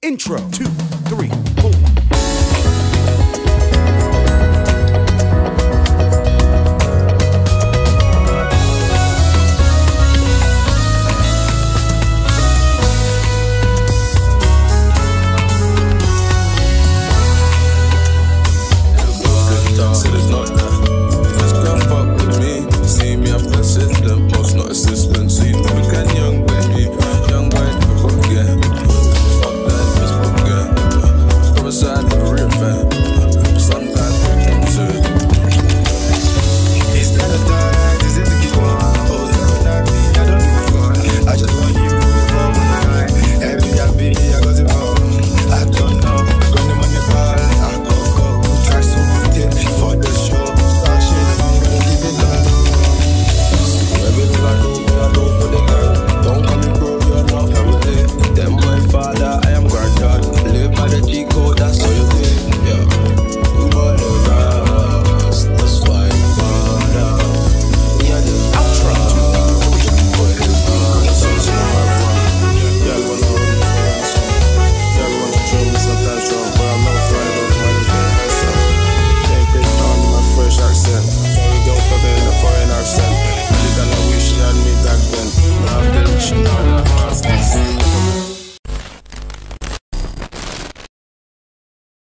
Intro, two, three. ourselves.